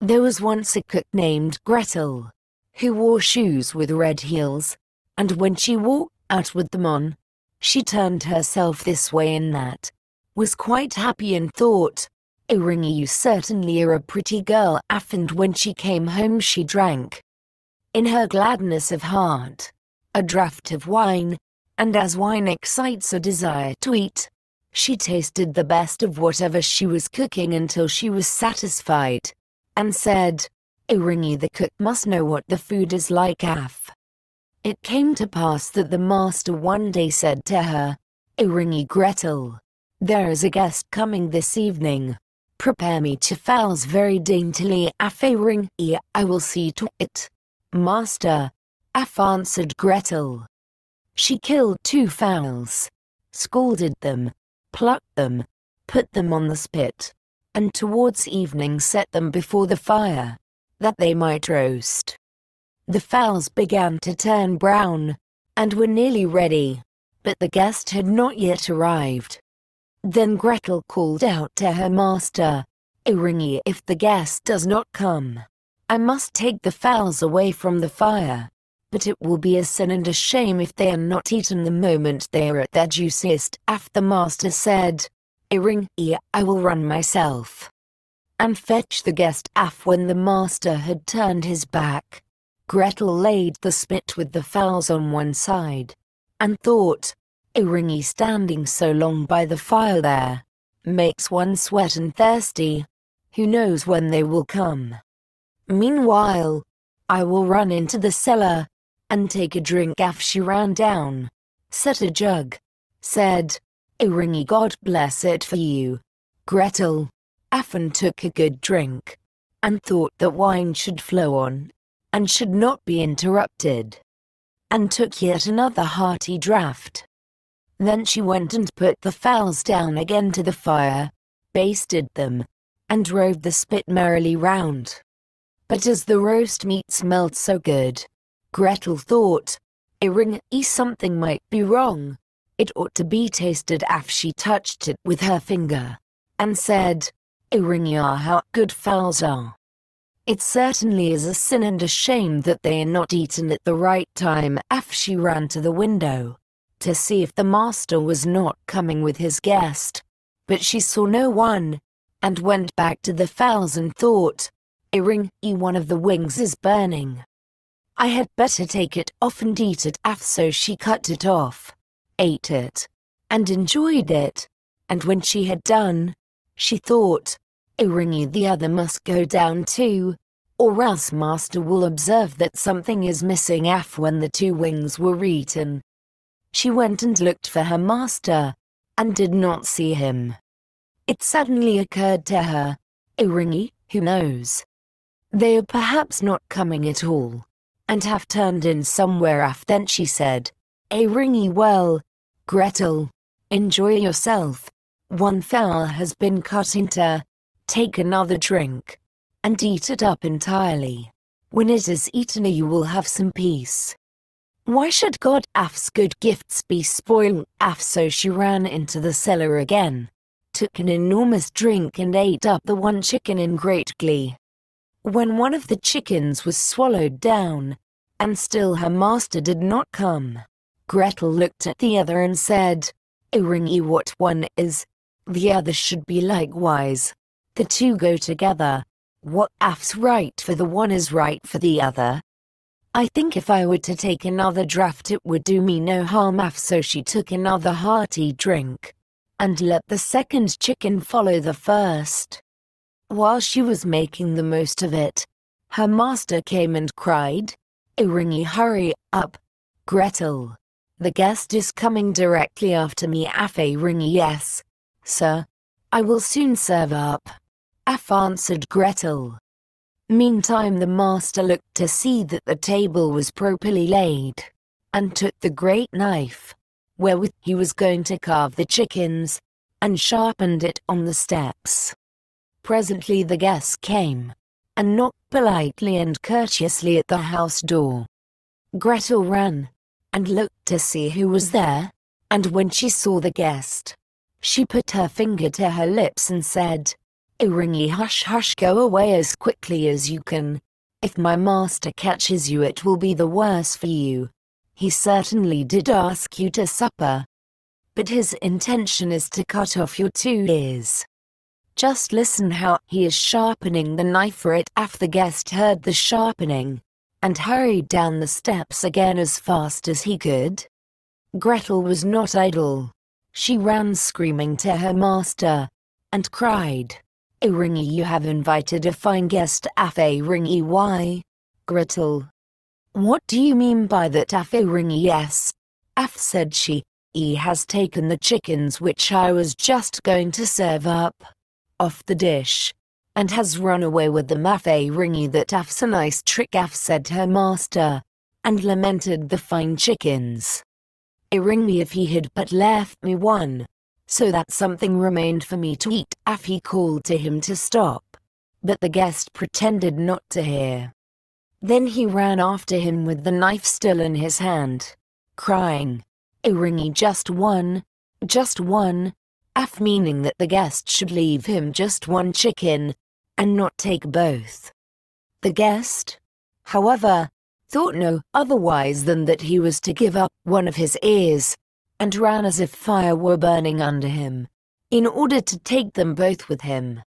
There was once a cook named Gretel, who wore shoes with red heels, and when she walked out with them on, she turned herself this way and that, was quite happy and thought, oh, Iringi you certainly are a pretty girl and when she came home she drank. In her gladness of heart, a draught of wine, and as wine excites a desire to eat, she tasted the best of whatever she was cooking until she was satisfied and said, Iringi the cook must know what the food is like af. It came to pass that the master one day said to her, Iringi Gretel, there is a guest coming this evening. Prepare me two fowls very daintily af Iringi, I will see to it. Master, af answered Gretel. She killed two fowls, scalded them, plucked them, put them on the spit, and towards evening set them before the fire, that they might roast. The fowls began to turn brown, and were nearly ready, but the guest had not yet arrived. Then Gretel called out to her master, Iringi if the guest does not come, I must take the fowls away from the fire, but it will be a sin and a shame if they are not eaten the moment they are at their juiciest. Af the master said, Iringi, I will run myself. And fetch the guest af when the master had turned his back. Gretel laid the spit with the fowls on one side, and thought, Iringi standing so long by the fire there, makes one sweat and thirsty. Who knows when they will come? Meanwhile, I will run into the cellar, and take a drink af she ran down, set a jug, said, Iringi God bless it for you. Gretel. Affan took a good drink, and thought that wine should flow on, and should not be interrupted, and took yet another hearty draught. Then she went and put the fowls down again to the fire, basted them, and drove the spit merrily round. But as the roast meat smelled so good, Gretel thought, Iringi something might be wrong, it ought to be tasted af she touched it with her finger, and said, Iringia how good fowls are. It certainly is a sin and a shame that they are not eaten at the right time af she ran to the window, to see if the master was not coming with his guest. But she saw no one, and went back to the fowls and thought, Iringi one of the wings is burning. I had better take it off and eat it af so she cut it off ate it, and enjoyed it. And when she had done, she thought, Iringi the other must go down too, or else master will observe that something is missing af when the two wings were eaten. She went and looked for her master, and did not see him. It suddenly occurred to her, Iringi, who knows? They are perhaps not coming at all, and have turned in somewhere af then she said, Iringi well, Gretel, enjoy yourself. One fowl has been cut into. Take another drink. And eat it up entirely. When it is eaten you will have some peace. Why should God Af's good gifts be spoiled? Af so she ran into the cellar again, took an enormous drink and ate up the one chicken in great glee. When one of the chickens was swallowed down, and still her master did not come, Gretel looked at the other and said, Iringi what one is, the other should be likewise. The two go together. What af's right for the one is right for the other. I think if I were to take another draught it would do me no harm af so she took another hearty drink. And let the second chicken follow the first. While she was making the most of it, her master came and cried, Iringi hurry up, Gretel. The guest is coming directly after me Afe ring yes. Sir. I will soon serve up. Af answered Gretel. Meantime the master looked to see that the table was properly laid, and took the great knife, wherewith he was going to carve the chickens, and sharpened it on the steps. Presently the guest came, and knocked politely and courteously at the house door. Gretel ran, and looked to see who was there, and when she saw the guest, she put her finger to her lips and said, Iringi hush hush go away as quickly as you can. If my master catches you it will be the worse for you. He certainly did ask you to supper. But his intention is to cut off your two ears. Just listen how he is sharpening the knife for it. Af the guest heard the sharpening and hurried down the steps again as fast as he could. Gretel was not idle. She ran screaming to her master and cried, Ringy you have invited a fine guest Afe Ringy why? Gretel. What do you mean by that Afe Ringy yes? Af said she, he has taken the chickens which I was just going to serve up off the dish, and has run away with the mafe ringy that Af's a nice trick Af said her master, and lamented the fine chickens. A ring me if he had but left me one, so that something remained for me to eat. Af he called to him to stop, but the guest pretended not to hear. Then he ran after him with the knife still in his hand, crying, A ringy just one, just one, Af meaning that the guest should leave him just one chicken, and not take both. The guest, however, thought no otherwise than that he was to give up one of his ears, and ran as if fire were burning under him, in order to take them both with him.